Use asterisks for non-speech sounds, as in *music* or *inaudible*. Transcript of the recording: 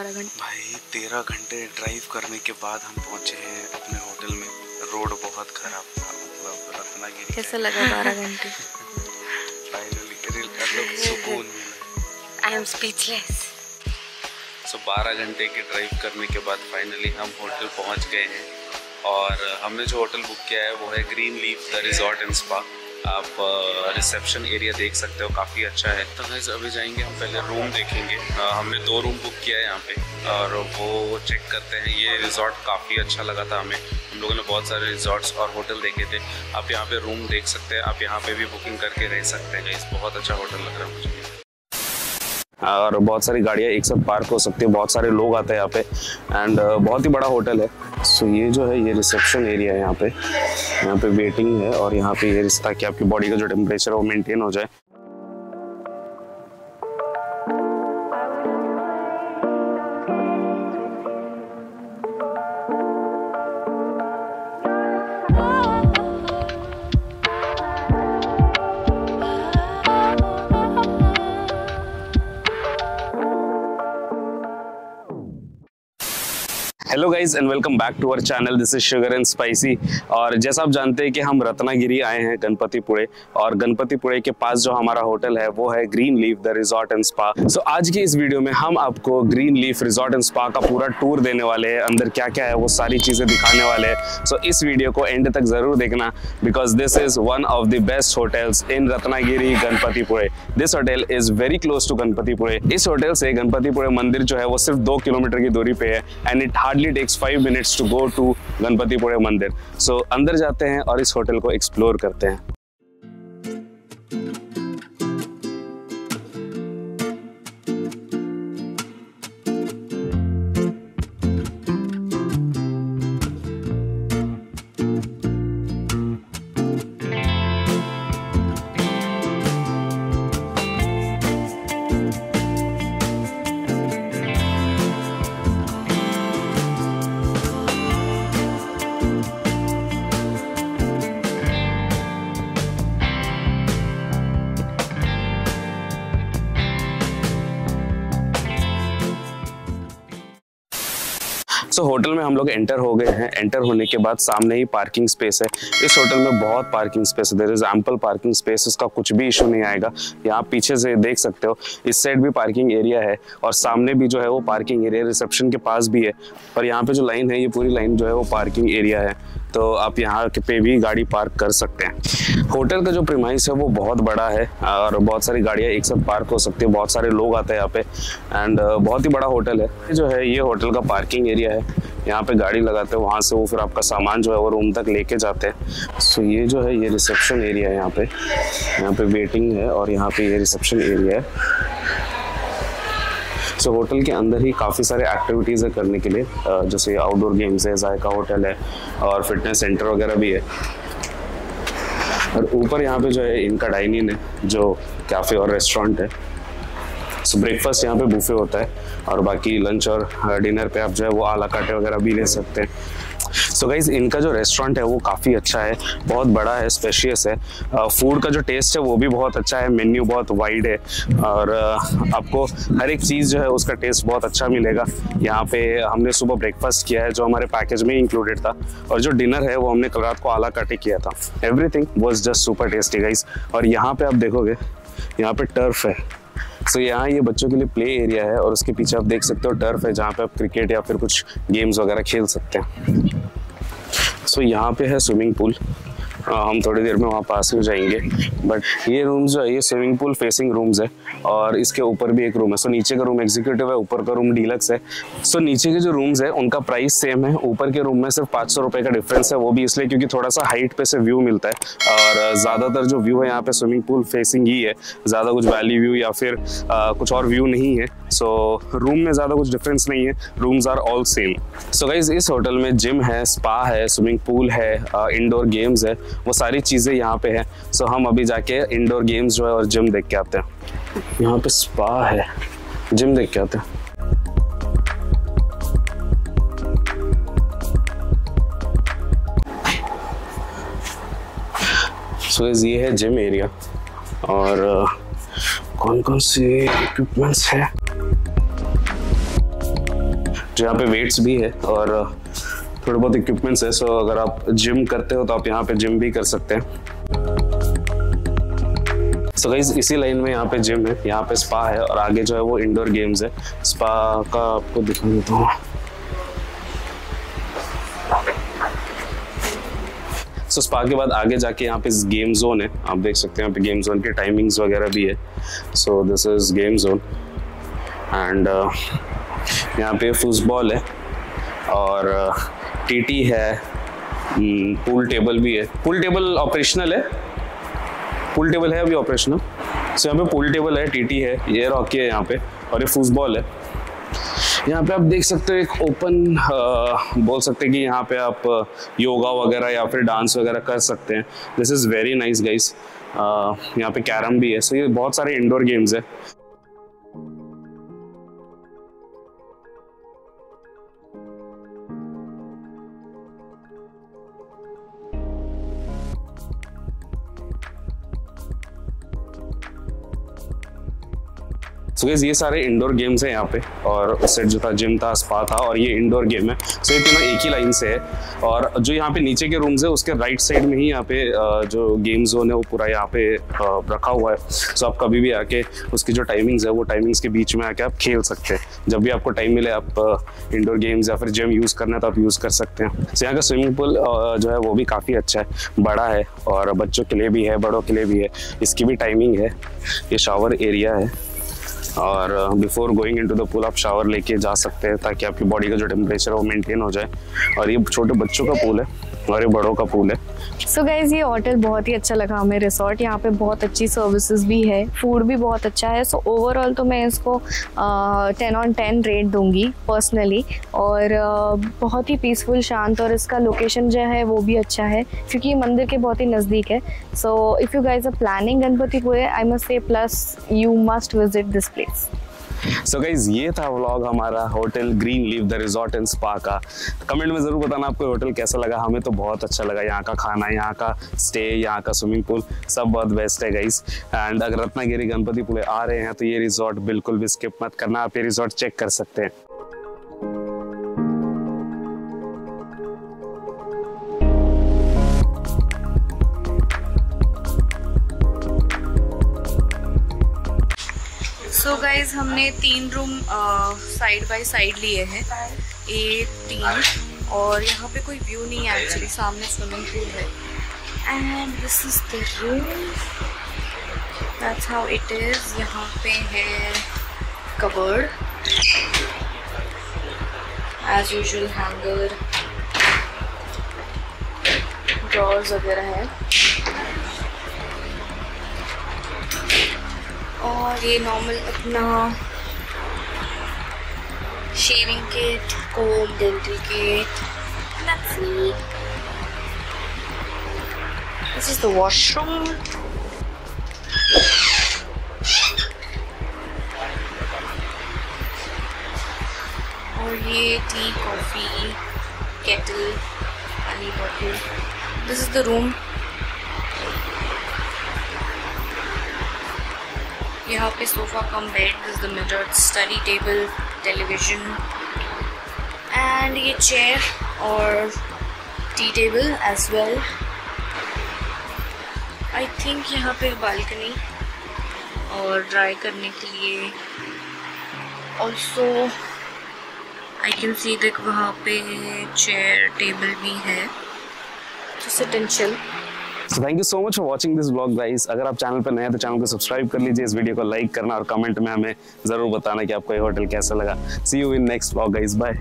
बारह घंटे। भाई तेरह घंटे ड्राइव करने के बाद हम पहुँचे हैं अपने होटल में। रोड बहुत खराब था मतलब रत्नागिरी कैसा लगा बारह *laughs* घंटे? फाइनली सुकून आई एम स्पीचलेस सो बारह घंटे की ड्राइव करने के बाद फाइनली हम होटल पहुँच गए हैं। और हमने जो होटल बुक किया है वो है green leaf the resort and spa आप रिसेप्शन एरिया देख सकते हो काफ़ी अच्छा है। तो गाइज़ अभी जाएँगे हम पहले रूम देखेंगे। आ, हमने दो रूम बुक किया है यहाँ पे और वो चेक करते हैं। ये रिजॉर्ट काफ़ी अच्छा लगा था हमें। हम लोगों ने बहुत सारे रिजॉर्ट्स और होटल देखे थे। आप यहाँ पे रूम देख सकते हैं आप यहाँ पे भी बुकिंग करके रह सकते हैं गाइज़ बहुत अच्छा होटल लग रहा है मुझे। और बहुत सारी गाड़ियाँ एक साथ पार्क हो सकती है, बहुत सारे लोग आते हैं यहाँ पे। एंड बहुत ही बड़ा होटल है। सो ये जो है, ये रिसेप्शन एरिया है यहाँ पे। यहाँ पे वेटिंग है और यहाँ पे ये रिश्ता कि आपकी बॉडी का जो टेम्परेचर है, वो मेंटेन हो जाए। Hello guys and welcome back to our channel this is sugar and spicy और जैसा आप जानते हैं कि हम रत्नागिरी आए हैं गणपतिपुरे और गणपतिपुरे के पास जो हमारा होटल है वो है green leaf the resort and spa so आज की इस वीडियो में हम आपको green leaf resort and spa का पूरा टूर देने वाले हैं। अंदर क्या क्या है वो सारी चीज़ें दिखाने वाले हैं। सो so, इस वीडियो को एंड तक ज़रूर देखना because this is one of the best hotels in Ratnagiri Ganpatipule. This hotel is very close to Ganpatipule. इस होटल से गणपतिपुरे मंदिर जो है वो सिर्फ़ दो किलोमीटर की दूरी पे है and it hardly takes five minutes to go to Ganpatipule मंदिर सो अंदर जाते हैं और इस होटल को एक्सप्लोर करते हैं सो होटल में हम लोग एंटर हो गए हैं। एंटर होने के बाद सामने ही पार्किंग स्पेस है। इस होटल में बहुत पार्किंग स्पेस है। There is ample parking space इसका कुछ भी इशू नहीं आएगा। यहाँ पीछे से देख सकते हो, इस साइड भी पार्किंग एरिया है और सामने भी जो है वो पार्किंग एरिया रिसेप्शन के पास भी है। और यहाँ पे जो लाइन है, ये पूरी लाइन जो है वो पार्किंग एरिया है। तो आप यहाँ पे भी गाड़ी पार्क कर सकते हैं। होटल का जो प्रीमाइस है, वो बहुत बड़ा है और बहुत सारी गाड़ियाँ एक साथ पार्क हो सकती है। बहुत सारे लोग आते हैं यहाँ पे एंड बहुत ही बड़ा होटल है। जो है, ये होटल का पार्किंग एरिया है। यहाँ पे गाड़ी लगाते हैं, वहाँ से वो फिर आपका सामान जो है, वो रूम तक लेके जाते हैं। सो ये जो है, ये रिसेप्शन एरिया है यहाँ पे। यहाँ पे वेटिंग है और यहाँ पे ये रिसेप्शन एरिया है। सो होटल के अंदर ही काफ़ी सारे एक्टिविटीज़ है करने के लिए। जैसे आउटडोर गेम्स है जायका होटल है और फिटनेस सेंटर वगैरह भी है। और ऊपर यहाँ पे जो है इनका डाइनिंग है, जो कैफ़े और रेस्टोरेंट है। सो ब्रेकफास्ट यहाँ पे बुफे होता है और बाकी लंच और डिनर पे आप जो है वो आला काटे वगैरह भी ले सकते हैं। सो गाइज़ इनका जो रेस्टोरेंट है, वो काफ़ी अच्छा है, बहुत बड़ा है स्पेशियस है। फ़ूड का जो टेस्ट है, वो भी बहुत अच्छा है मेन्यू बहुत वाइड है, और आपको हर एक चीज़ जो है, उसका टेस्ट बहुत अच्छा मिलेगा। यहाँ पे हमने सुबह ब्रेकफास्ट किया है, जो हमारे पैकेज में इंक्लूडेड था, और जो डिनर है, वो हमने कल रात को आला काटे किया था। Everything was just super tasty guys और यहाँ पे आप देखोगे, यहाँ पे टर्फ है। सो so, यहाँ ये बच्चों के लिए प्ले एरिया है और उसके पीछे आप देख सकते हो टर्फ है जहाँ पे आप क्रिकेट या फिर कुछ गेम्स वगैरह खेल सकते हैं। सो so, यहाँ पे है स्विमिंग पूल हम थोड़ी देर में वहाँ पास में जाएँगे। बट ये रूम्स जो है ये स्विमिंग पूल फेसिंग रूम्स है और इसके ऊपर भी एक रूम है। सो नीचे का रूम एग्जीक्यूटिव है ऊपर का रूम डीलक्स है। सो नीचे के जो रूम्स है उनका प्राइस सेम है। ऊपर के रूम में सिर्फ़ पाँच सौ का डिफरेंस है वो भी इसलिए क्योंकि थोड़ा सा हाइट पे से व्यू मिलता है। और ज़्यादातर जो व्यू है यहाँ पे स्विमिंग पूल फेसिंग ही है। ज़्यादा कुछ वैली व्यू या फिर आ, कुछ और व्यू नहीं है। सो रूम में ज़्यादा कुछ डिफरेंस नहीं है। Rooms are all same so guys इस होटल में जिम है स्पा है स्विमिंग पूल है इंडोर गेम्स है। वो सारी चीज़ें यहाँ पे है। सो हम अभी जाके इंडोर गेम्स जो है और जिम देख के आते हैं। यहाँ पे स्पा है। जिम देख के आते हैं। सो so, ये है जिम एरिया और कौन कौन से इक्विपमेंट्स है? जो यहाँ पे वेट्स भी है और थोड़े बहुत इक्विपमेंट्स है सो अगर आप जिम करते हो तो आप यहाँ पे जिम भी कर सकते हैं। सो so गाइज़ इसी लाइन में यहाँ पे जिम है यहाँ पे स्पा है और आगे जो है वो इंडोर गेम्स है। स्पा का आपको दिखा देता हूँ। सो so, स्पा के बाद आगे जाके यहाँ पे गेम जोन है। आप देख सकते हैं यहाँ पे गेम जोन के टाइमिंग्स वगैरह भी है। So this is game zone and यहाँ पे फुटबॉल है और टीटी uh, है। पूल hmm, टेबल भी है। पूल टेबल ऑपरेशनल है? पूल टेबल है अभी ऑपरेशनल सो यहाँ पे पूल टेबल है टीटी है ये हॉकी है यहाँ पे और ये फुटबॉल है। यहाँ पे आप देख सकते हो एक ओपन बोल सकते हैं कि यहाँ पे आप योगा वगैरह या फिर डांस वगैरह कर सकते हैं। This is very nice guys यहाँ पे कैरम भी है। सो ये बहुत सारे इंडोर गेम्स है। सो so, ये सारे इंडोर गेम्स हैं यहाँ पे और सेट जो था जिम था स्पा था और ये इंडोर गेम है। सो so, ये तीनों एक ही लाइन से है और जो यहाँ पे नीचे के रूम्स है उसके राइट साइड में ही यहाँ पे जो गेम जोन है वो पूरा यहाँ पे रखा हुआ है। सो so, आप कभी भी आके उसकी जो टाइमिंग्स है वो टाइमिंग्स के बीच में आके आप खेल सकते हैं। जब भी आपको टाइम मिले आप इंडोर गेम्स या फिर जिम यूज़ करना है तो आप यूज़ कर सकते हैं। सो यहाँ का स्विमिंग पूल जो है वो भी काफ़ी अच्छा है बड़ा है और बच्चों के लिए भी है बड़ों के लिए भी है। इसकी भी टाइमिंग है ये शावर एरिया है। और before going into the pool आप शावर लेके जा सकते हैं ताकि आपकी बॉडी का जो टेम्परेचर है वो मेंटेन हो जाए। और ये छोटे बच्चों का पूल है। और बड़ों का पूल है। सो so ये होटल बहुत ही अच्छा लगा हमें रिसोर्ट यहाँ पे बहुत अच्छी सर्विसेज़ भी है फ़ूड भी बहुत अच्छा है। सो so ओवरऑल तो मैं इसको टेन ऑन टेन रेट दूँगी पर्सनली और uh, बहुत ही पीसफुल शांत और इसका लोकेशन जो है वो भी अच्छा है क्योंकि ये मंदिर के बहुत ही नज़दीक है। So if you guys are planning Ganpatipule I must say plus you must visit this place so so guys ये था व्लॉग हमारा hotel green leave the resort and spa का। कमेंट में ज़रूर बताना आपको होटल कैसा लगा। हमें तो बहुत अच्छा लगा। यहाँ का खाना, यहाँ का स्टे यहाँ का स्विमिंग पूल सब बहुत बेस्ट है गाइज़ एंड अगर रत्नागिरी, गणपति पुले आ रहे हैं तो ये रिजॉर्ट बिल्कुल भी स्किप मत करना। आप ये रिजॉर्ट चेक कर सकते हैं। सो गाइज़ हमने तीन रूम साइड बाय साइड लिए हैं। एक तीन, और यहाँ पे कोई व्यू नहीं है एक्चुअली सामने स्विमिंग पूल है। And this is the room that's how it is यहाँ पे है cupboard as usual hanger drawers वगैरह है। और ये नॉर्मल अपना shaving kit comb dental kit this is the washroom और ये टी कॉफ़ी केटल पानी bottle this is the room यहाँ पे sofa cum bed the mirror study table television and ये चेयर और tea table as well I think यहाँ पे balcony और ड्राई करने के लिए ऑल्सो आई कैन सी देख वहाँ पे चेयर टेबल भी है. तो sit so thank you so much for watching this blog guys अगर आप चैनल पर नए हैं तो चैनल को सब्सक्राइब कर लीजिए। इस वीडियो को लाइक करना और कमेंट में हमें ज़रूर बताना कि आपको ये होटल कैसा लगा। See you in next blog guys bye